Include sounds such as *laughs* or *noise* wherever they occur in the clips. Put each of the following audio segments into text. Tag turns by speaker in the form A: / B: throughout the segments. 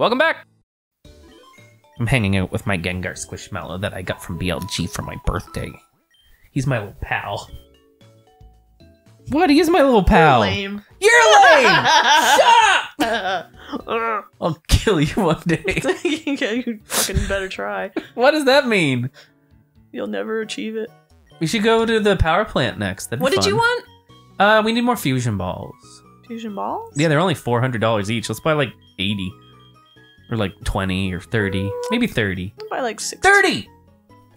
A: Welcome back. I'm hanging out with my Gengar Squishmallow that I got from BLG for my birthday. He's my little pal. What? He is my little pal.
B: You're Lame.
A: You're lame. *laughs* Shut up. *laughs* I'll kill you one day. *laughs*
B: yeah, you fucking better try.
A: what does that mean?
B: You'll never achieve it.
A: We should go to the power plant next. That'd be
B: What did you want?
A: Uh, we need more fusion balls.
B: Fusion balls?
A: Yeah, they're only four hundred dollars each. Let's buy like eighty, or like twenty, or thirty, maybe thirty.
B: I'll buy like six.
A: Thirty.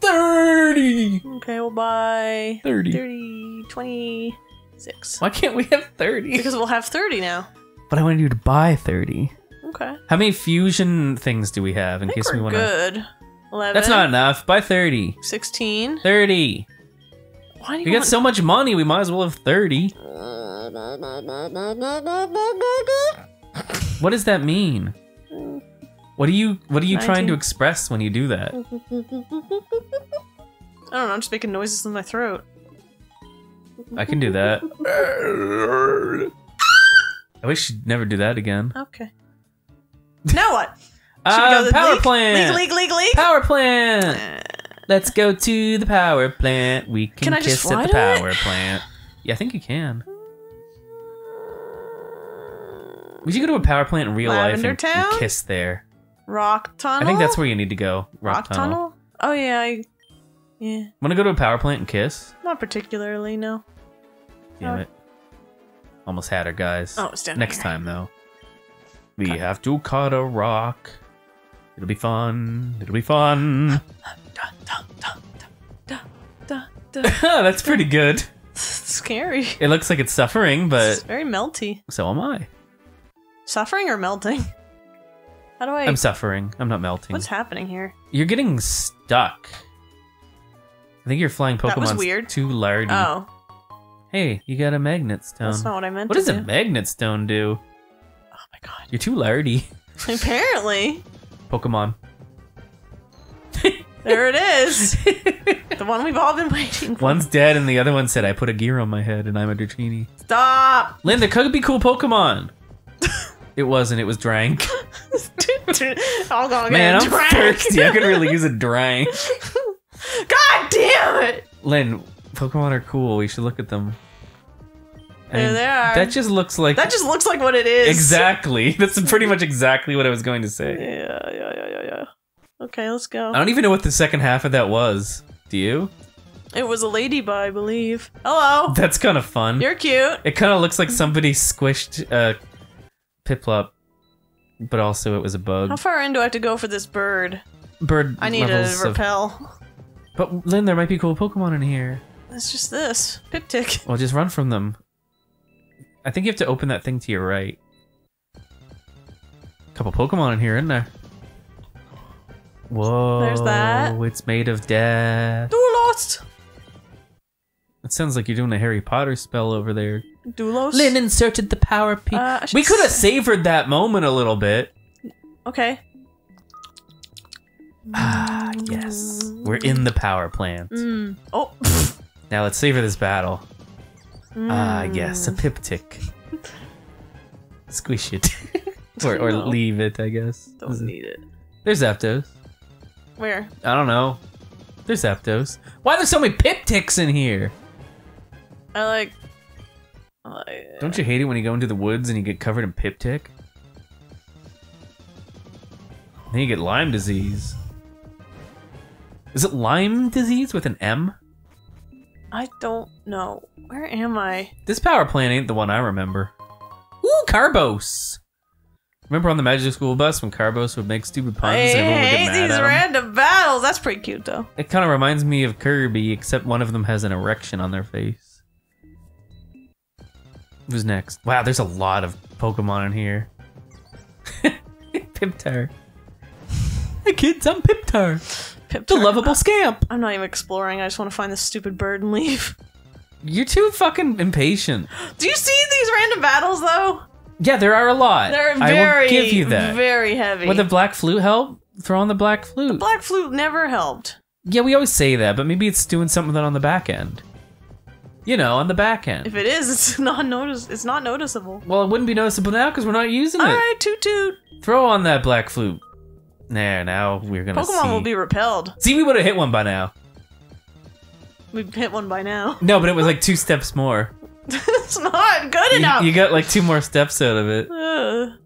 A: Thirty.
B: Okay, we'll buy
A: 30.
B: 30, 26.
A: Why can't we have thirty?
B: Because we'll have 30 now.
A: But I wanted you to buy thirty.
B: Okay.
A: How many fusion things do we have in case we want to?
B: good. 11.
A: That's not enough. Buy 30.
B: 16.
A: 30.
B: Why do you
A: We got so much money, we might as well have 30. *laughs* What does that mean? What are you what are you trying to express when you do that?
B: I don't know, I'm just making noises in my throat.
A: I can do that. I wish you'd never do that again.
B: Okay. Now what? *laughs* Should we
A: Uh,
B: go to the
A: power
B: leak?
A: plant.
B: Leak, leak, leak, leak.
A: Power plant. Let's go to the power plant. We can,
B: Can I
A: kiss at the
B: to it?
A: power plant. Yeah, I think you can. We should go to a power plant in real
B: Lavender
A: life and, and kiss there.
B: Rock tunnel?
A: I think that's where you need to go. Rock,
B: Rock
A: tunnel.
B: tunnel? Oh, yeah. I... Yeah.
A: Want to go to a power plant and kiss?
B: Not particularly, no.
A: Damn
B: Oh.
A: it. Almost had her, guys.
B: Oh, it's down
A: Next
B: here.
A: time, though. We have to cut a rock. It'll be fun. It'll be fun.
B: Da, da, da, da, da, da, da.
A: That's pretty good.
B: Scary.
A: It looks like it's suffering, but It's
B: very melty.
A: so am I.
B: Suffering or melting? How do I...
A: I'm suffering. I'm not melting.
B: What's happening here?
A: You're getting stuck. I think you're flying
B: That was
A: Pokemon
B: weird.
A: too lardy.
B: Oh,
A: Hey, you got a magnet stone.
B: that's not what I meant
A: what does
B: do.
A: a magnet stone do?
B: Oh my god.
A: You're too lardy. *laughs* *laughs*
B: Apparently.
A: Pokemon. *laughs*
B: There it is. the one we've all been waiting for.
A: One's dead and the other one said, I put a gear on my head and I'm a Dratini.
B: Stop!
A: Lynn, there could be cool Pokemon. It wasn't, it was Drank. *laughs*
B: I'll go.
A: Man, I'm
B: Drag.
A: thirsty. I could really use a *laughs* Drank.
B: God damn it!
A: Lynn, Pokemon are cool. We should look at them.
B: There they are.
A: That just looks like
B: That just looks like what it is.
A: exactly. *laughs* That's pretty much exactly what I was going to say.
B: Yeah, yeah, yeah, yeah, yeah. Okay, let's go.
A: I don't even know what the second half of that was. Do you?
B: It was a ladybug, I believe. Hello.
A: That's kind of fun.
B: You're cute.
A: It kind of looks like somebody squished uh, Piplup, but also it was a bug.
B: How far in do I have to go for this bird?
A: Bird
B: I need a
A: levels of-
B: repel.
A: But Lynn, there might be cool Pokemon in here.
B: It's just this. Piptic. *laughs*
A: Well, just run from them. I think you have to open that thing to your right. Couple Pokemon in here, isn't there? Whoa.
B: There's that.
A: It's made of death.
B: Dulos!
A: It sounds like you're doing a Harry Potter spell over there.
B: Dulos?
A: Lynn inserted the power piece.
B: Uh,
A: we could have savored that moment a little bit.
B: Okay.
A: Ah, yes. We're in the power plant.
B: Mm. Oh.
A: Now let's savor this battle. Ah, yes, a
B: Mm.
A: Piptic. *laughs* Squish it. *laughs* or, or
B: No.
A: leave it, I guess.
B: Don't need it.
A: There's Zapdos.
B: Where?
A: I don't know. There's Zapdos. Why are there so many Piptics in here?
B: I like. Like
A: Don't you hate it when you go into the woods and you get covered in Piptic? Then you get Lyme disease. Is it Lyme disease with an M?
B: I don't know. Where am I?
A: This power plant ain't the one I remember. Ooh, Carbos! Remember on the Magic School bus when Carbos would make stupid puns
B: I
A: and everyone would get
B: hate
A: mad
B: these
A: at him?
B: random battles. That's pretty cute, though.
A: It kind of reminds me of Kirby, except one of them has an erection on their face. Who's next? Wow, there's a lot of Pokemon in here. *laughs* Piptar. Hey kids, I'm Piptar,
B: Pip
A: the lovable scamp.
B: I'm not even exploring. I just want to find this stupid bird and leave.
A: You're too fucking impatient. *gasps*
B: Do you see these random battles, though?
A: Yeah, there are a lot.
B: They're very, I
A: will give you that.
B: very heavy.
A: Would the black flute help? Throw on the black flute.
B: Black flute never helped.
A: yeah, we always say that, but maybe it's doing something on the back end. You know, on the back end.
B: If it is, it's *laughs* not notice. It's not noticeable.
A: well, it wouldn't be noticeable now because we're not using it.
B: All right, toot toot.
A: Throw on that black flute. There, now we're gonna
B: Pokemon
A: see.
B: will be repelled.
A: See, we would have hit one by now.
B: We've hit one by now. *laughs*
A: No, but it was like two steps more.
B: it's not good
A: You,
B: enough.
A: you got like two more steps out of it.
B: Ugh.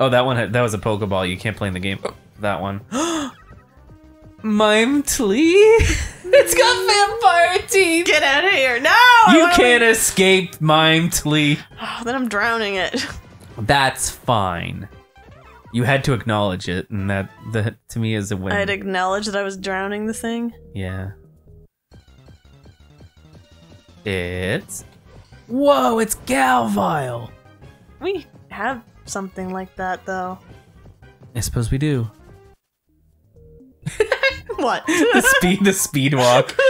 A: Oh, that one had, that was a Pokeball. You can't play in the game. Oh, that one. *gasps* *gasps* Mime Tlee? *laughs* it's got vampire teeth.
B: Get out of here! No!
A: You can't
B: leave.
A: escape Mime Tlee.
B: Oh, then I'm drowning it.
A: That's fine. You had to acknowledge it, and that that to me is a win.
B: I had acknowledged that I was drowning the thing.
A: Yeah. It's. Whoa! It's Galvile.
B: We have something like that though.
A: I suppose we do. *laughs*
B: What? *laughs*
A: The speed, the speed walk. *laughs*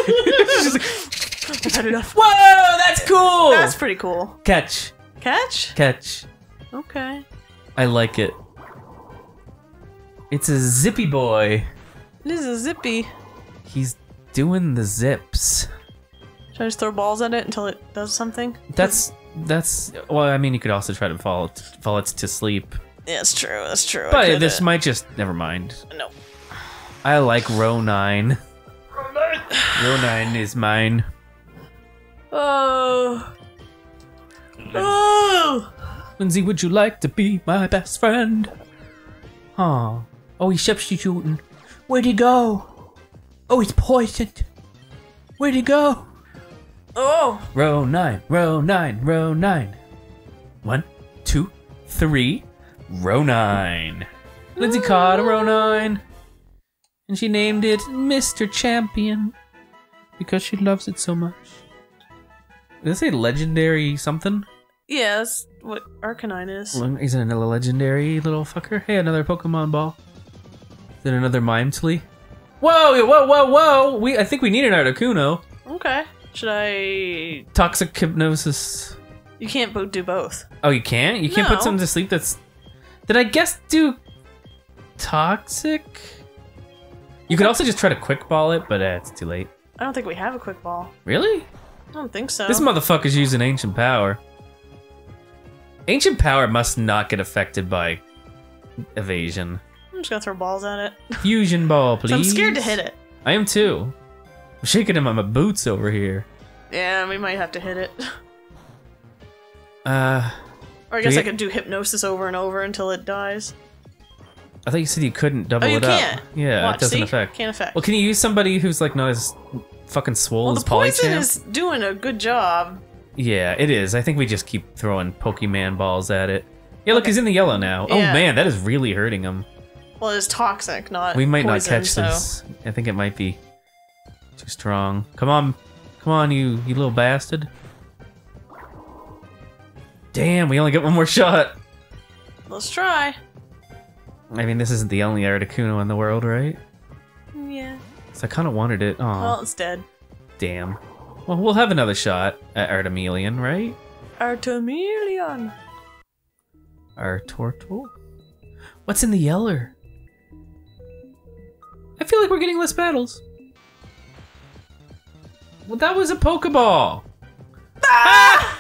B: I've had enough.
A: Whoa! That's cool.
B: That's pretty cool.
A: catch,
B: Catch?
A: catch.
B: Okay.
A: I like it. It's a zippy boy.
B: It is a zippy.
A: He's doing the zips.
B: Should I just throw balls at it until it does something?
A: That's that's. Well, I mean, you could also try to fall fall it to sleep,
B: Yeah, that's true. That's true. I
A: but this might just. Never mind.
B: No.
A: I like row nine. Row nine is mine.
B: Oh. Oh.
A: Lindsay, would you like to be my best friend? Huh. Oh, he's substituting. Where'd he go? Oh, he's poisoned. Where'd he go?
B: Oh.
A: Row nine, row nine, row nine. One, two, three, row nine. Lindsay caught a row nine. And she named it Mr. Champion. Because she loves it so much. Did it say legendary something?
B: Yeah, that's what Arcanine is.
A: He's a legendary little fucker. Hey, another Pokemon ball. Is it another Mimetly? Whoa, whoa, whoa, whoa! We, I think we need an Articuno.
B: Okay. Should I?
A: Toxic Hypnosis.
B: You can't bo- do both.
A: Oh, you can't? You can't put
B: No.
A: something to sleep that's... Did I guess do... Toxic? You could also just try to quick ball it, but uh, it's too late.
B: I don't think we have a quick ball.
A: Really?
B: I don't think so.
A: This motherfucker's using Ancient Power. Ancient Power must not get affected by evasion.
B: I'm just gonna throw balls at it. *laughs*
A: Fusion Ball, please.
B: I'm scared to hit it.
A: I am too. I'm shaking him on my boots over here.
B: Yeah, we might have to hit it. *laughs*
A: Uh,
B: Or I guess I could do hypnosis over and over until it dies.
A: I thought you said you couldn't double
B: Oh, you
A: it up.
B: can't.
A: Yeah,
B: Watch,
A: it doesn't
B: see?
A: affect.
B: Can't affect.
A: Well, can you use somebody who's like not as fucking swole
B: well,
A: as
B: the poison
A: Polychamp?
B: is doing a good job.
A: Yeah, it is. I think we just keep throwing Pokemon balls at it. Yeah, look,
B: Okay.
A: he's in the yellow now. Oh man, that is really hurting him.
B: Well, it's toxic, not.
A: We might not catch
B: so-
A: this. I think it might be too strong. Come on, come on, you you little bastard. Damn, we only get one more *laughs* shot.
B: Let's try.
A: I mean, this isn't the only Articuno in the world, right?
B: Yeah.
A: So I kind of wanted it. Oh,
B: Well, it's dead.
A: damn. Well, we'll have another shot at Artemelion, right?
B: Artemelion.
A: Artortle? What's in the yeller? I feel like we're getting less battles. Well, that was a Pokeball. Ah!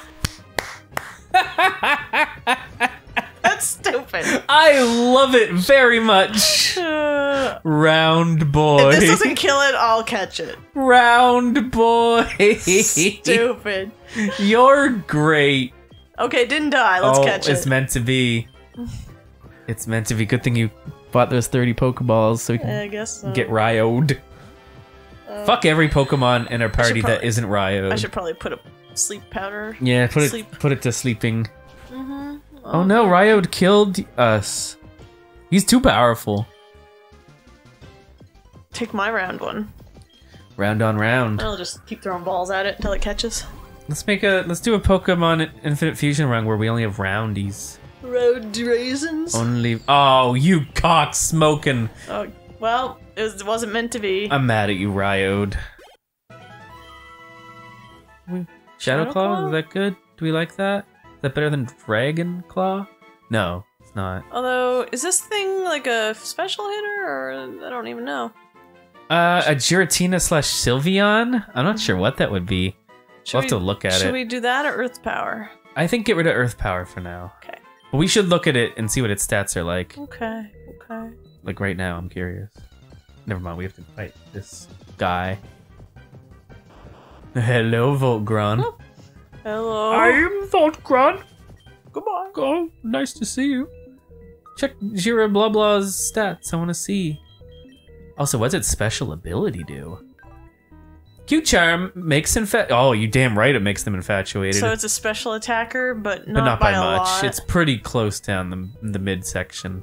A: *laughs* *laughs*
B: That's stupid.
A: I love it very much.
B: Uh,
A: Round boy.
B: if this doesn't kill it, I'll catch it.
A: Round boy.
B: Stupid.
A: You're great.
B: Okay, didn't die. Let's
A: oh,
B: catch it.
A: it's meant to be. It's meant to be. Good thing you bought those 30 Pokeballs so we can
B: I guess so.
A: get Ryoed. Fuck every Pokemon in our party that
B: probably-
A: isn't Ryoed.
B: I should probably put a sleep powder.
A: yeah, put it put it to sleeping. Oh no, Ryoed killed us. He's too powerful.
B: Take my round one.
A: Round on round.
B: I'll just keep throwing balls at it until it catches.
A: Let's make a let's do a Pokemon Infinite Fusion run where we only have roundies.
B: Road raisins.
A: Only Oh, you cock smoking.
B: Oh, well, it, was, it wasn't meant to be.
A: I'm mad at you, Ryoed. Shadow,
B: Shadow?
A: Claw? Is that good? Do we like that? Is that better than Dragon Claw? No, it's not.
B: Although, is this thing like a special hitter, or I don't even know.
A: Uh, a Giratina slash Sylveon? I'm not sure what that would be.
B: Should
A: We'll have to look at
B: should
A: it.
B: Should we do that or Earth Power?
A: I think get rid of Earth Power for now.
B: Okay.
A: But we should look at it and see what its stats are like.
B: Okay. Okay.
A: Like right now, I'm curious. Never mind, we have to fight this guy. Hello, Voltgron.
B: Oh. Hello.
A: I am Voltgron.
B: Goodbye.
A: Oh, nice to see you. Check Jira blah blah's stats. I want to see. Also, what's its special ability do? Cute Charm makes infat. Oh, you damn right, it makes them infatuated.
B: So it's a special attacker, but not,
A: but not by,
B: a
A: much.
B: lot.
A: It's pretty close down the the mid section.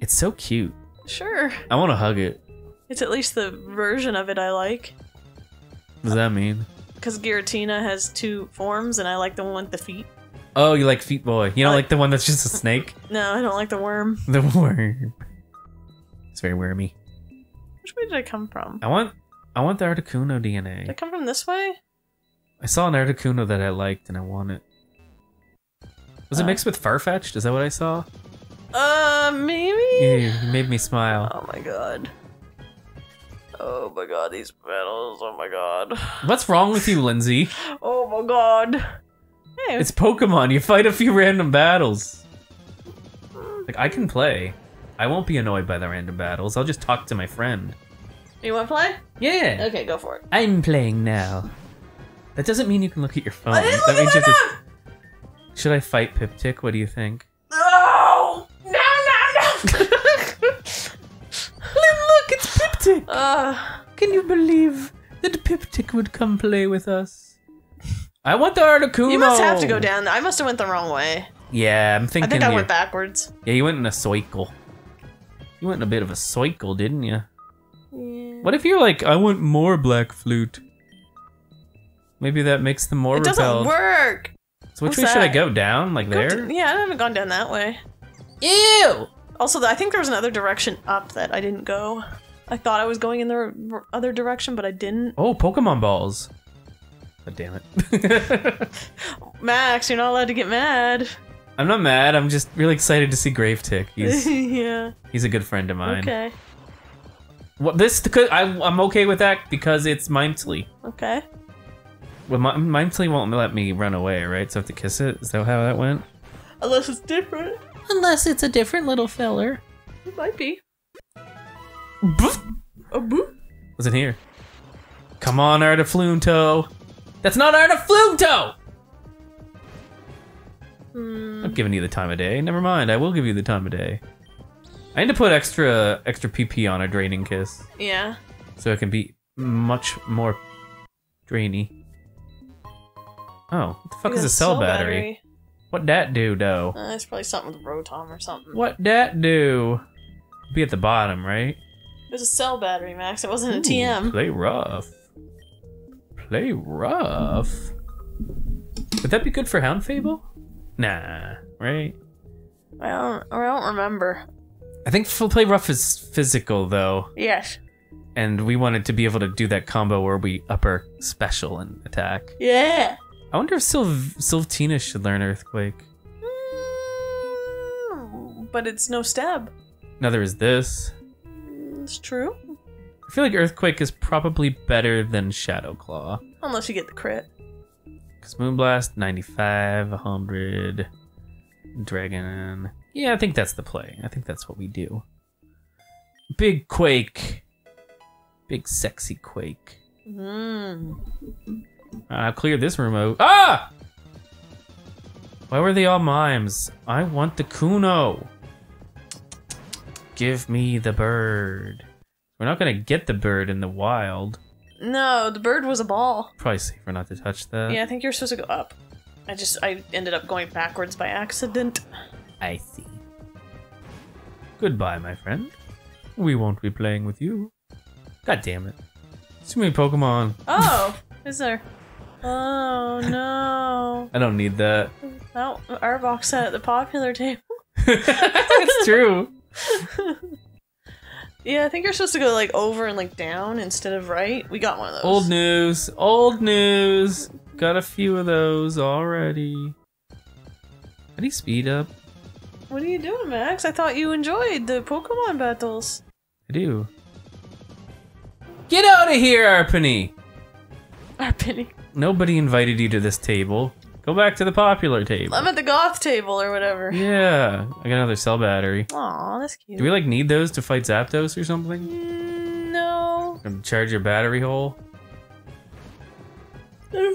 A: It's so cute.
B: Sure.
A: I want to hug it.
B: It's at least the version of it I like.
A: What does that mean?
B: Because Giratina has two forms, and I like the one with the feet.
A: Oh, you like Feet Boy. You don't
B: I-
A: like the one that's just a snake? *laughs*
B: No, I don't like the worm. *laughs*
A: The worm. It's very wormy.
B: Which way did I come from?
A: I want I want the Articuno DNA.
B: Did I come from this way?
A: I saw an Articuno that I liked and I want it. Was it
B: Uh.
A: mixed with Farfetch'd? Is that what I saw?
B: Uh, maybe?
A: You made me smile.
B: Oh my god. Oh my god, these battles. Oh my god.
A: What's wrong with you, Lindsay? *laughs*
B: Oh my god. Hey,
A: It's Pokemon. You fight a few random battles. Like I can play. I won't be annoyed by the random battles. I'll just talk to my friend.
B: you want to play?
A: Yeah.
B: Okay, go for it.
A: I'm playing now. That doesn't mean you can look at your phone.
B: I didn't
A: that
B: look at
A: means
B: my
A: you have
B: phone!
A: to... Should I fight Piptic? What do you think?
B: No! No, no, no! *laughs*
A: Piptic!
B: uh,
A: Can you believe that Piptic would come play with us? I want the Articuno!
B: you must have to go down. I must have went the wrong way.
A: Yeah, I'm thinking.
B: I think I went backwards.
A: Yeah, you went in a cycle. You went in a bit of a cycle, didn't you?
B: Yeah.
A: What if you're like, I want more Black Flute? Maybe that makes them more
B: It doesn't work.
A: So which
B: What's
A: way should I go? Down? Like
B: Go
A: there?
B: yeah, I haven't gone down that way.
A: Ew!
B: Also, I think there was another direction up that I didn't go. I thought I was going in the other direction, but I didn't.
A: Oh, Pokemon balls. God damn it. *laughs*
B: Max, you're not allowed to get mad.
A: I'm not mad. I'm just really excited to see Gravetick. He's *laughs*
B: yeah.
A: he's a good friend of mine.
B: Okay.
A: What this? Could, I, I'm okay with that because it's Mimsley.
B: Okay.
A: Well, Mi- Mimsley won't let me run away, right? So I have to kiss it. Is that how that went?
B: Unless it's different.
A: Unless it's a different little feller.
B: It might be.
A: Boof.
B: Boop.
A: What's in here? Come on, Artiflunto. That's not Artiflunto.
B: Hmm.
A: I'm giving you the time of day. Never mind. I will give you the time of day. I need to put extra extra PP on a draining kiss
B: Yeah.
A: so it can be much more drainy. Oh, what the fuck is a
B: that's
A: cell, battery? What that do, though?
B: Uh, it's probably something with Rotom or something.
A: What that do? Be at the bottom, right?
B: It was a cell battery, Max. It wasn't a TM.
A: Play rough. Play rough. Would that be good for Hound Fable? Nah, right?
B: I don't. I don't remember.
A: I think full play rough is physical though,
B: Yes.
A: and we wanted to be able to do that combo where we upper special and attack.
B: Yeah.
A: I wonder if Sylv- Sylvtina should learn Earthquake.
B: Mm, but it's no stab.
A: Now there is this.
B: It's true.
A: I feel like Earthquake is probably better than Shadow Claw.
B: Unless you get the crit.
A: Because Moonblast, 95, 100. Dragon. Yeah, I think that's the play. I think that's what we do. Big Quake. Big sexy Quake.
B: Mm.
A: I'll clear this room out. Ah! Why were they all mimes? I want the Kuno. Give me the bird. We're not gonna get the bird in the wild.
B: No, the bird was a ball.
A: Probably safer not to touch that.
B: Yeah, I think you're supposed to go up. I just I ended up going backwards by accident.
A: I see. Goodbye, my friend. We won't be playing with you. God damn it. Too many Pokemon.
B: Oh, *laughs* is there? Oh no!
A: I don't need that.
B: Oh, our box set at the popular table. *laughs*
A: it's true. *laughs*
B: Yeah, I think you're supposed to go like over and like down instead of right. We got one of those.
A: Old news. Old news. Got a few of those already. How do you speed up?
B: What are you doing, Max? I thought you enjoyed the Pokemon battles.
A: I do. Get out of here, Arpany!
B: Our pity.
A: Nobody invited you to this table. Go back to the popular table.
B: I'm at the goth table or whatever.
A: Yeah, I got another cell battery.
B: Aw, that's cute.
A: Do we like need those to fight Zapdos or something?
B: Mm, no.
A: Charge your battery hole?
B: They're,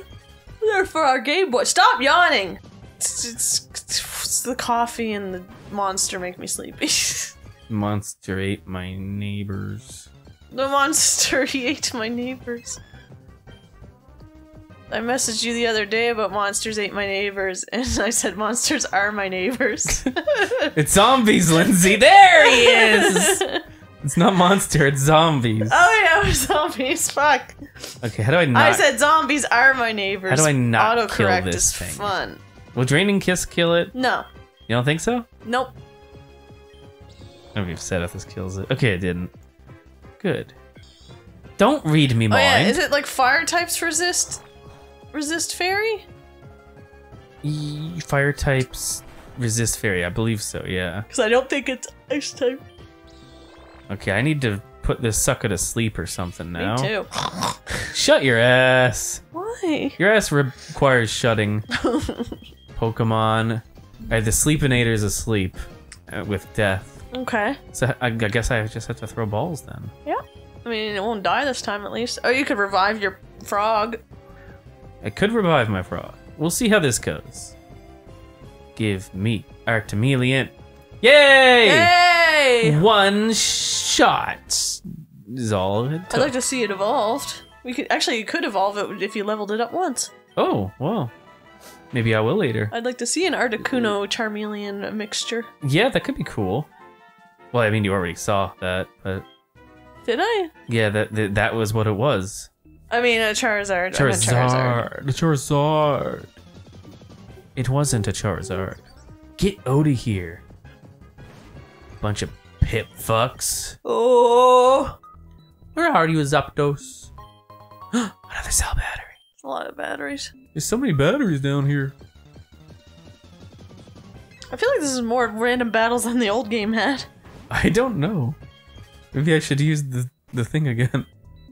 B: they're for our Game Boy. Stop yawning! It's, it's, it's the coffee and the monster make me sleepy. *laughs*
A: Monster ate my neighbors.
B: the monster, *laughs* he ate my neighbors. I messaged you the other day about monsters ate my neighbors, *laughs* and I said monsters are my neighbors. *laughs*
A: It's zombies, Lindsay. There he is. *laughs* It's not monster. It's zombies.
B: oh yeah, it was zombies. Fuck.
A: Okay, how do I not?
B: I said zombies are my neighbors.
A: How do I not
B: Autocorrect
A: kill this
B: is
A: thing?
B: fun.
A: Will draining kiss kill it?
B: No.
A: You don't think so?
B: Nope.
A: I don't know if if this kills it. Okay, it didn't. Good. Don't read me
B: Oh
A: mind.
B: yeah, is it like fire types resist resist fairy?
A: E- Fire types resist fairy. I believe so. Yeah.
B: Because I don't think it's ice type.
A: Okay, I need to put this sucker to sleep or something now.
B: Me too. *laughs*
A: Shut your ass.
B: Why?
A: Your ass requires shutting. *laughs* Pokemon. Uh, the Sleepinator's asleep uh, with death.
B: Okay.
A: So I, I guess I just have to throw balls then.
B: Yeah. I mean, it won't die this time at least. Oh, you could revive your frog.
A: I could revive my frog. We'll see how this goes. Give me Artemelian. Yay!
B: Hey!
A: One shot is all it
B: I'd like to see it evolved. We could actually you could evolve it if you leveled it up once.
A: Oh, well. Maybe I will later.
B: I'd like to see an Articuno Charmeleon mixture.
A: Yeah, that could be cool. Well, I mean, you already saw that, but
B: Did I?
A: yeah, that that, that was what it was.
B: I mean, a Charizard. I Charizard.
A: Charizard. Charizard. It wasn't a Charizard. Get out of here. Bunch of pip fucks.
B: Oh,
A: Where are you, Zapdos? *gasps* Another cell battery.
B: It's a lot of batteries.
A: There's so many batteries down here.
B: I feel like this is more random battles than the old game had.
A: I don't know. Maybe I should use the, the thing again.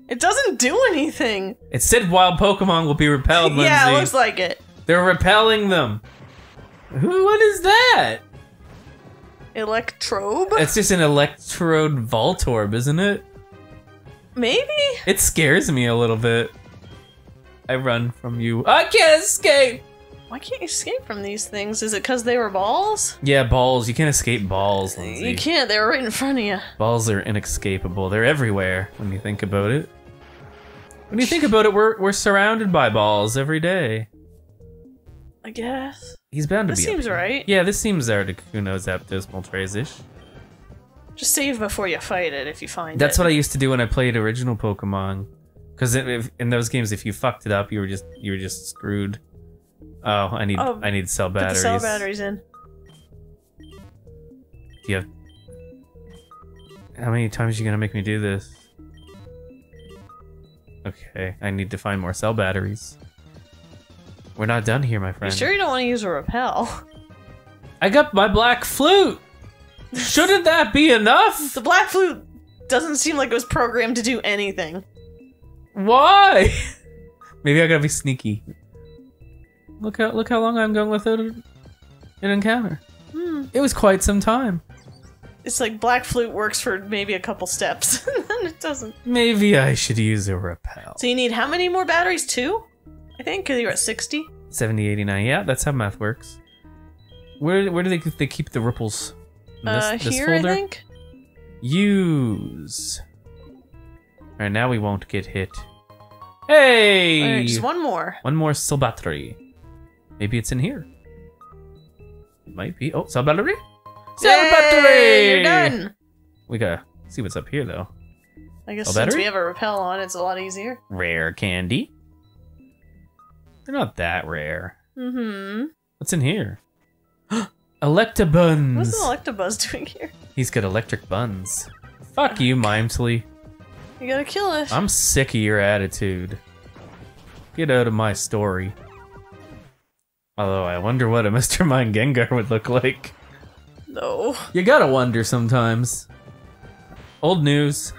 B: It doesn't do anything.
A: It said wild Pokemon will be repelled, Lindsay. *laughs*
B: yeah, it looks like it.
A: They're repelling them. Who? What is that?
B: Electrobe?
A: It's just an Electrode Voltorb, isn't it?
B: Maybe?
A: It scares me a little bit. I run from you. I can't escape!
B: Why can't you escape from these things? Is it because they were balls?
A: Yeah, balls. You can't escape balls, Lindsay.
B: You can't, they were right in front of you.
A: Balls are inescapable. They're everywhere when you think about it. When you think about it, we're we're surrounded by balls every day.
B: I guess.
A: He's bound to
B: This
A: be. up
B: seems right.
A: Yeah, this seems Articuno Zapdos Moltres-ish.
B: Just save before you fight it if you find it.
A: That's
B: it.
A: what I used to do when I played original Pokemon. Because in those games, if you fucked it up, you were just you were just screwed. Oh, I need
B: Oh,
A: I need cell
B: Put the
A: batteries.
B: cell batteries in.
A: Do you have... How many times are you gonna make me do this? Okay, I need to find more cell batteries. We're not done here, my friend.
B: You sure you don't want to use a repel?
A: I got my black flute. *laughs* Shouldn't that be enough?
B: The black flute doesn't seem like it was programmed to do anything.
A: Why? *laughs* Maybe I gotta be sneaky. Look how look how long I'm going without an encounter.
B: Hmm.
A: It was quite some time.
B: It's like black flute works for maybe a couple steps, *laughs* and then it doesn't.
A: Maybe I should use a repel.
B: So you need how many more batteries? Two? I think, because you're at 60.
A: 70, 89. Yeah, that's how math works. Where where do they they keep the ripples? In this,
B: uh,
A: this
B: here,
A: folder?
B: I think.
A: Use. Alright, now we won't get hit. Hey!
B: Alright, just one more.
A: One more cell battery. Maybe it's in here. It might be. Oh, cell battery? Cell
B: Yay,
A: battery!
B: You're done!
A: We gotta see what's up here though.
B: I guess
A: A
B: since
A: battery?
B: we have a repel on, it's a lot easier.
A: Rare candy. They're not that rare.
B: Mm-hmm.
A: What's in here? *gasps* Electabuns.
B: What's the Electabuzz doing here?
A: He's got electric buns. Fuck you, Mimesly.
B: You gotta kill it.
A: I'm sick of your attitude. Get out of my story. Although I wonder what a Mr. Mind Gengar would look like.
B: No.
A: You gotta wonder sometimes. Old news.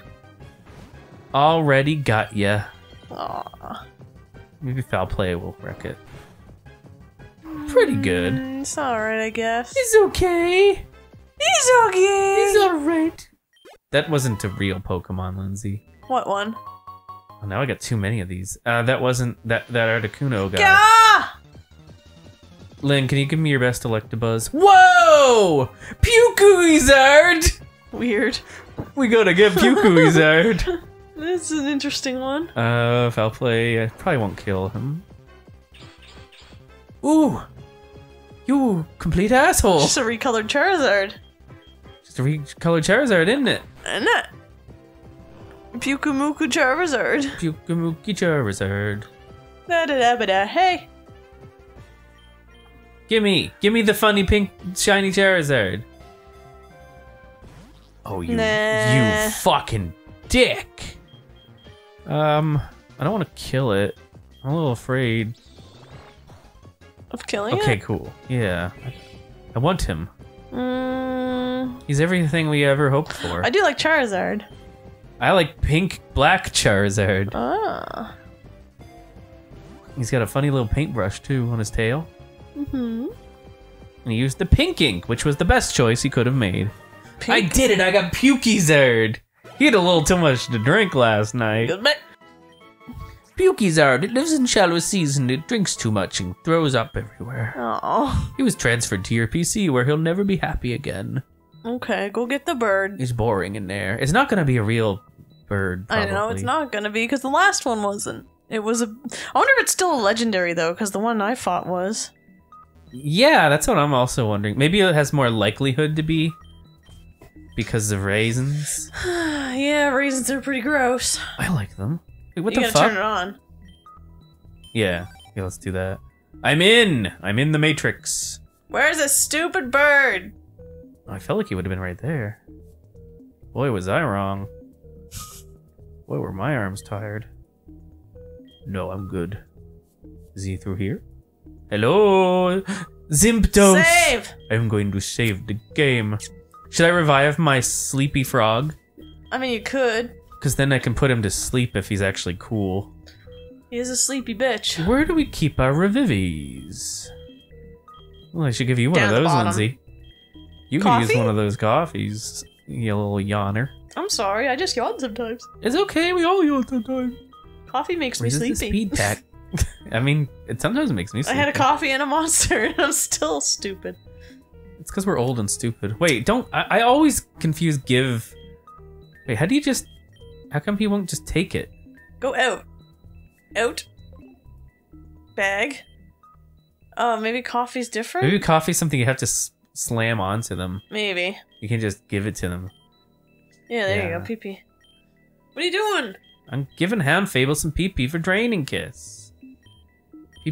A: Already got ya.
B: Aw.
A: Maybe foul play will wreck it. Pretty good.
B: Mm, It's alright, I guess.
A: He's okay.
B: He's okay.
A: He's alright. That wasn't a real Pokemon, Lindsay.
B: What one?
A: Oh, now I got too many of these. Uh, that wasn't that that Articuno guy.
B: Ah!
A: Lynn, can you give me your best Electabuzz? Whoa! Pukuizard!
B: Weird.
A: We gotta get Pukuizard.
B: This is an interesting one.
A: uh, foul play. I probably won't kill him. Ooh! You complete asshole!
B: Just a recolored Charizard.
A: Just a recolored Charizard, isn't it?
B: Isn't it? Pyukumuku Charizard.
A: Pukumuki Charizard.
B: Da da da da. Hey.
A: Gimme! Gimme the funny pink shiny Charizard! Oh, you,
B: Nah.
A: you fucking dick! Um, I don't want to kill it. I'm a little afraid.
B: Of killing
A: Okay,
B: it?
A: cool. Yeah. I want him.
B: Mm,
A: He's everything we ever hoped for.
B: I do like Charizard.
A: I like pink black Charizard.
B: Ah.
A: He's got a funny little paintbrush too on his tail.
B: Mm-hmm.
A: And he used the pink ink, which was the best choice he could have made. I did it! I got Pukizard! He had a little too much to drink last night. Pukizard, it lives in shallow seas and it drinks too much and throws up everywhere.
B: Oh.
A: He was transferred to your PC where he'll never be happy again.
B: Okay, go get the bird.
A: It's boring in there. It's not gonna be a real bird.
B: I know it's not gonna be because the last one wasn't. It was a. I wonder if it's still a legendary though, because the one I fought was.
A: Yeah, that's what I'm also wondering. Maybe it has more likelihood to be because of raisins. *sighs*
B: yeah, raisins are pretty gross.
A: I like them. Wait, what
B: you
A: the fuck?
B: turn it on.
A: Yeah, yeah, let's do that. I'm in. I'm in the Matrix.
B: Where's this stupid bird?
A: Oh, I felt like he would have been right there. Boy, was I wrong. Boy, were my arms tired. No, I'm good. Is he through here? Hello, Zimpdos.
B: Save!
A: I'm going to save the game. Should I revive my sleepy frog?
B: I mean, you could.
A: Because then I can put him to sleep if he's actually cool.
B: He is a sleepy bitch.
A: Where do we keep our revivies? Well, I should give you one
B: Down
A: of those. Lindsay. You can use one of those coffees, you little yawner.
B: I'm sorry, I just yawn sometimes.
A: It's okay, we all yawn sometimes.
B: Coffee makes me
A: Raises the
B: sleepy.
A: speed pack. *laughs* I mean, it sometimes makes me
B: I had a coffee and a monster, *laughs* and I'm still stupid.
A: It's because we're old and stupid. Wait, don't. I, I always confuse give. Wait, how do you just. How come he won't just take it?
B: Go out. Out. Bag. Oh, maybe coffee's different?
A: Maybe coffee's something you have to s- slam onto them.
B: Maybe.
A: You can just give it to them.
B: Yeah, there you go, pee pee. What are you doing?
A: I'm giving Hound Fable some PP for Draining Kiss.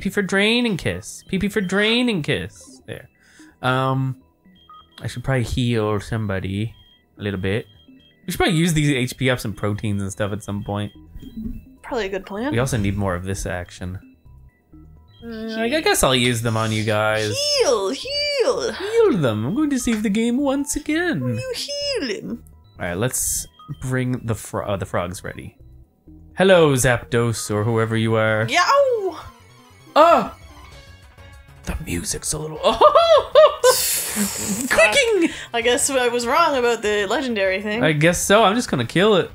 A: PP for drain and Kiss. PP for drain and Kiss. There. Um, I should probably heal somebody a little bit. We should probably use these HP ups and proteins and stuff at some point.
B: Probably a good plan.
A: We also need more of this action.
B: Mm,
A: I guess I'll use them on you guys.
B: Heal, heal.
A: Heal them. I'm going to save the game once again.
B: You heal him.
A: All right, let's bring the fro- uh, the frogs ready. Hello, Zapdos, or whoever you are.
B: Yow!
A: Oh! The music's a little. *laughs* Oh! Clicking!
B: I guess I was wrong about the legendary thing.
A: I guess so. I'm just gonna kill it.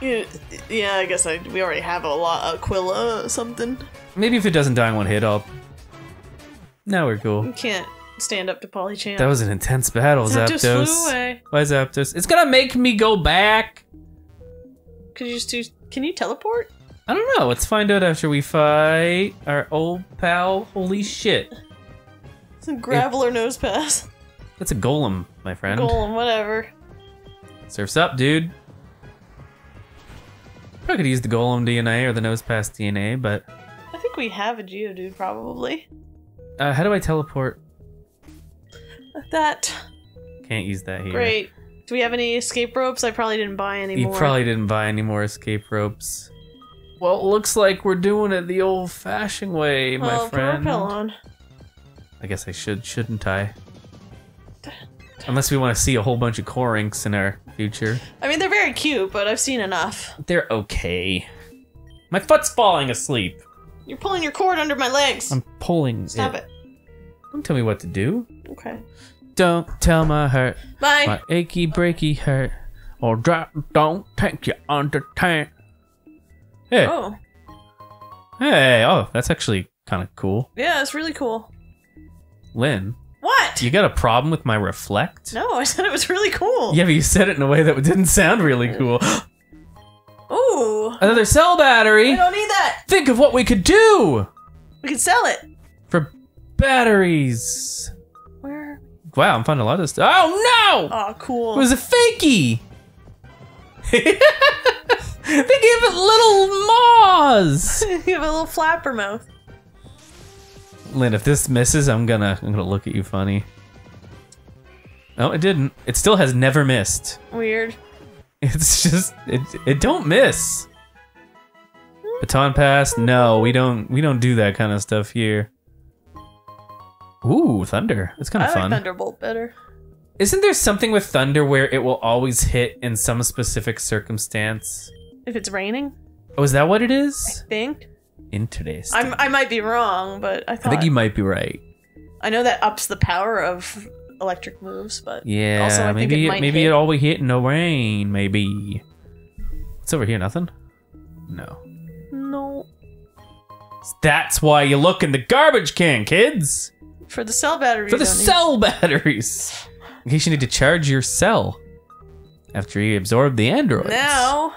B: yeah, yeah, I guess I we already have a lot of Aquila something.
A: Maybe if it doesn't die in one hit, I'll. Now we're cool.
B: You can't stand up to Polychamp.
A: That was an intense battle,
B: Zapdos
A: Zapdos.
B: flew away.
A: Why Zapdos? It's gonna make me go back.
B: Could you just do? Can you teleport?
A: I don't know. Let's find out after we fight our old pal. Holy shit.
B: It's a gravel or Nosepass.
A: That's a golem, my friend.
B: Golem, whatever.
A: Surf's up, dude. Probably could use the golem DNA or the Nosepass DNA, but
B: I think we have a Geodude probably.
A: uh, how do I teleport?
B: That
A: Can't use that here.
B: great. Do we have any escape ropes? I probably didn't buy any
A: You
B: more.
A: probably didn't buy any more escape ropes. Well, it looks like we're doing it the old-fashioned way, my
B: well, put our
A: friend.
B: on.
A: I guess I should, shouldn't I? *sighs* Unless we want to see a whole bunch of Corinks in our future.
B: I mean, they're very cute, but I've seen enough.
A: They're okay. My foot's falling asleep.
B: You're pulling your cord under my legs.
A: I'm pulling
B: Stop it.
A: Don't tell me what to do.
B: Okay.
A: Don't tell my hurt,
B: Bye.
A: my achy breaky hurt, or drop. Don't take you under tank. Hey,
B: Oh,
A: hey, oh, that's actually kind of cool.
B: yeah, it's really cool.
A: Lynn,
B: What?
A: you got a problem with my reflect?
B: No, I said it was really cool.
A: Yeah, but you said it in a way that didn't sound really cool.
B: Ooh.
A: Another cell battery.
B: I don't need that.
A: Think of what we could do
B: We could sell it.
A: for batteries.
B: Where?
A: Wow, I'm finding a lot of stuff. Oh no!
B: Oh, cool.
A: It was a fakey. *laughs* they gave it little maws.
B: you have a little flapper mouth.
A: Lynn, if this misses, I'm gonna I'm gonna look at you funny. No, it didn't. It still has never missed.
B: Weird. *laughs*
A: It's just it it don't miss. Baton pass? No, we don't we don't do that kind of stuff here. Ooh, thunder. That's kind
B: I
A: of
B: like
A: fun.
B: Thunderbolt better.
A: Isn't there something with thunder where it will always hit in some specific circumstance?
B: If it's raining,
A: Oh, is that what it is?
B: I think.
A: Interesting.
B: I'm, I might be wrong, but I
A: I think you might be right.
B: I know that ups the power of electric moves, but
A: Yeah,
B: Also, I think
A: maybe
B: it
A: maybe
B: hit.
A: it always hit in the rain. Maybe. it's over here? Nothing. No.
B: no.
A: That's why you look in the garbage can, kids.
B: For the cell batteries.
A: For the
B: don't need-
A: cell batteries. In case you need to charge your cell after you absorb the androids.
B: Now.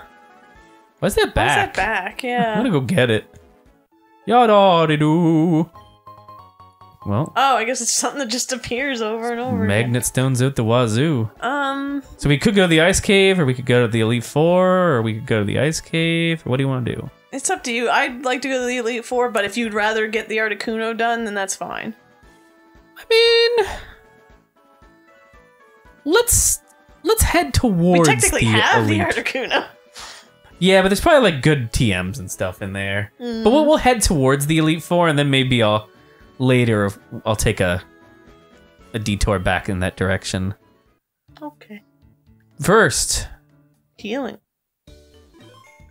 A: Why's that
B: back?
A: Back?
B: that *laughs* back? Yeah.
A: I'm gonna go get it. Yada doo. Well,
B: Oh, I guess it's something that just appears over and over. again.
A: magnet stones out the wazoo.
B: Um,
A: So we could go to the ice cave, or we could go to the Elite Four, or we could go to the ice cave. What do you want to do?
B: it's up to you. I'd like to go to the Elite Four, but if you'd rather get the Articuno done, then that's fine.
A: I mean, let's let's head towards.
B: We technically
A: the
B: have
A: Elite.
B: the Articuno.
A: Yeah, but there's probably like good TMs and stuff in there.
B: Mm.
A: But we'll, we'll head towards the Elite Four, and then maybe I'll later I'll take a a detour back in that direction.
B: Okay.
A: First,
B: Healing.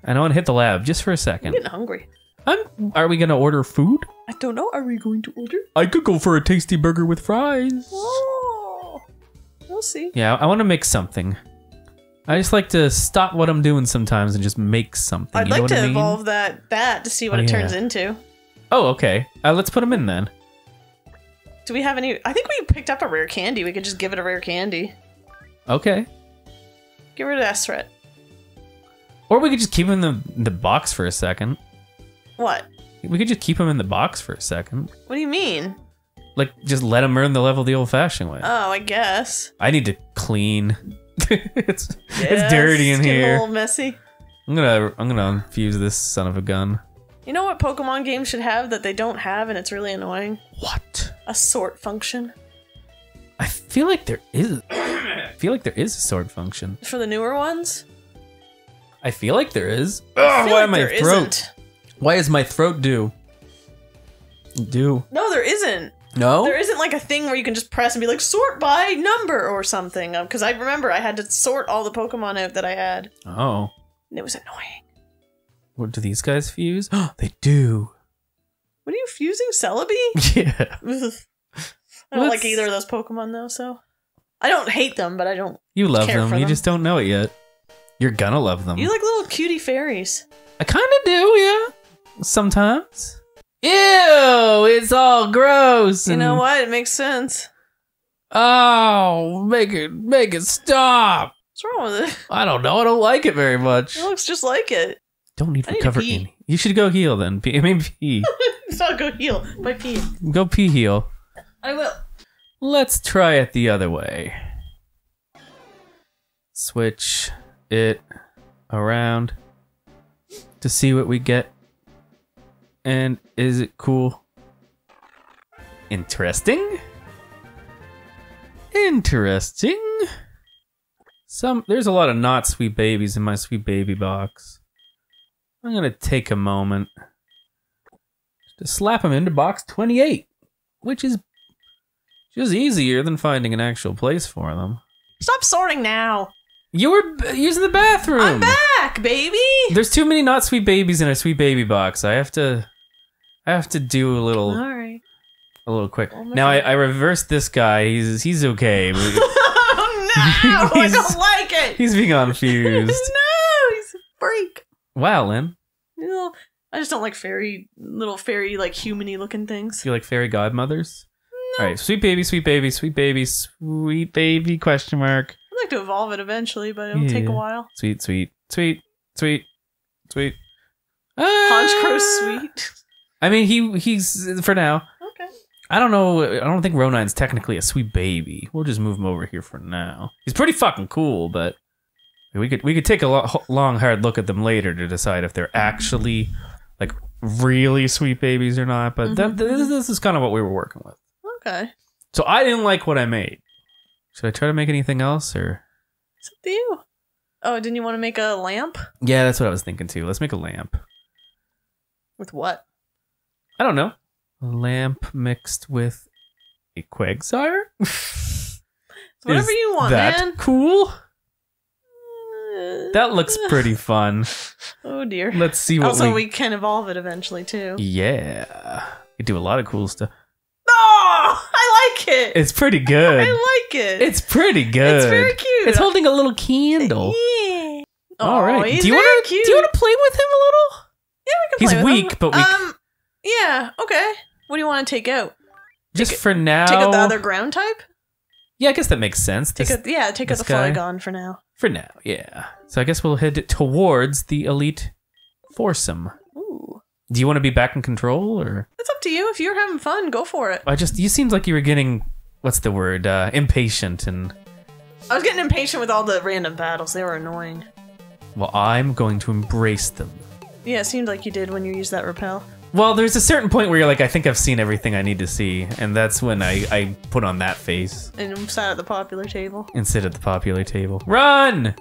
A: I don't want to hit the lab just for a
B: I'm
A: second.
B: getting hungry.
A: I'm, are we gonna order food?
B: I don't know. Are we going to order?
A: I could go for a tasty burger with fries.
B: Oh. We'll see.
A: Yeah, I want to make something. I just like to stop what I'm doing sometimes and just make something.
B: I'd
A: you know
B: like
A: what
B: to
A: I mean?
B: evolve that bat to see what
A: Oh,
B: it
A: yeah.
B: turns into.
A: Oh, okay. Uh, let's put them in then.
B: Do we have any? I think we picked up a rare candy. We could just give it a rare candy.
A: Okay.
B: Get rid of that threat.
A: Or we could just keep them in the, the box for a second.
B: What?
A: We could just keep them in the box for a second.
B: What do you mean?
A: Like, just let them earn the level the old-fashioned way.
B: Oh, I guess.
A: I need to clean. *laughs* it's
B: Yeah,
A: it's dirty in
B: getting A
A: here.
B: little messy.
A: I'm gonna I'm gonna infuse this son of a gun.
B: You know what Pokemon games should have that they don't have, and it's really annoying?
A: What?
B: A sort function
A: I feel like there is. I *coughs* feel like there is a sword function.
B: for the newer ones.
A: I feel like there is. Ugh, why
B: like
A: my throat?
B: isn't.
A: Why is my throat do? Do
B: No, there isn't.
A: No?
B: There isn't like a thing where you can just press and be like sort by number or something. Uh, because I remember I had to sort all the Pokemon out that I had,
A: Oh,
B: and it was annoying.
A: what do these guys fuse? *gasps* they do.
B: What are you fusing, Celebi? *laughs*
A: Yeah, *laughs*
B: I don't like either of those Pokemon though, so I don't hate them, but I don't.
A: you love them.
B: for
A: You
B: them.
A: just don't know it yet. You're gonna love them.
B: You like little cutie fairies.
A: I kind of do, yeah. Sometimes. Ew! It's all gross.
B: You know
A: and-
B: what? It makes sense.
A: Oh, make it, make it stop.
B: What's wrong with it?
A: I don't know. I don't like it very much.
B: It looks just like it.
A: Don't need
B: I need to
A: recover
B: pee.
A: any. You should go heal then. Pee, I mean pee. *laughs*
B: So I'll go heal by pee.
A: go pee heal.
B: I will.
A: Let's try it the other way. Switch it around to see what we get. And is it cool? Interesting. Interesting. Some there's a lot of not sweet babies in my sweet baby box. I'm gonna take a moment to slap them into box 28, which is just easier than finding an actual place for them.
B: Stop sorting now.
A: You were b- using the bathroom.
B: I'm back, baby.
A: There's too many not sweet babies in a sweet baby box. I have to. I have to do a little,
B: All right.
A: a little quick.
B: Oh
A: now I. I reversed this guy. He's he's okay. *laughs* but
B: oh no! *laughs* I don't like it.
A: he's being *laughs* confused.
B: no, he's a freak.
A: Wow, Lynn,
B: No, I just don't like fairy, little fairy, like humany looking things.
A: you like fairy godmothers? All right, sweet baby, sweet baby, sweet baby, sweet baby? Question mark.
B: I'd like to evolve it eventually, but it'll take a while.
A: Sweet, sweet, sweet, sweet, sweet. Ah!
B: sweet.
A: I mean, he he's for now.
B: Okay.
A: I don't know. I don't think Ronine's technically a sweet baby. We'll just move him over here for now. He's pretty fucking cool, but we could we could take a lo- long hard look at them later to decide if they're actually like really sweet babies or not. But that,
B: Mhm.
A: this, this is kind of what we were working with.
B: Okay.
A: So I didn't like what I made. Should I try to make anything else or?
B: It's up to you. Oh, didn't you want to make a lamp?
A: Yeah, that's what I was thinking too. Let's make a lamp.
B: With what?
A: I don't know. A lamp mixed with a Quagsire. *laughs*
B: It's whatever
A: Is
B: you want,
A: that
B: man.
A: cool?
B: Uh,
A: That looks pretty fun.
B: Oh dear.
A: Let's see what
B: Also,
A: we.
B: we can evolve it eventually too.
A: Yeah, we do a lot of cool stuff.
B: Oh, *laughs* I like it.
A: It's pretty good. *laughs*
B: I like it.
A: It's pretty good.
B: It's very cute.
A: It's holding a little candle.
B: Yeah.
A: All
B: Aw,
A: right. Do you want to? Do you want to play with him a little?
B: Yeah, we can
A: He's
B: play with him.
A: He's weak,
B: him.
A: but we-
B: Um. Yeah. Okay. What do you want to take out?
A: Just
B: it-
A: for now.
B: Take out the other ground type.
A: Yeah, I guess that makes sense.
B: Take
A: This-
B: out. Yeah. Take out the
A: guy?
B: Flygon for now.
A: for now, yeah. So I guess we'll head towards the elite foursome.
B: Ooh.
A: Do you want to be back in control, or
B: It's up to you. If you're having fun, go for it.
A: I just you seemed like you were getting what's the word uh, impatient and
B: I was getting impatient with all the random battles. They were annoying.
A: well, I'm going to embrace them.
B: Yeah, it seemed like you did when you used that repel.
A: Well, there's a certain point where you're like, I think I've seen everything I need to see, and that's when I, I put on that face
B: And sat at the popular table.
A: and sit at the popular table. Run!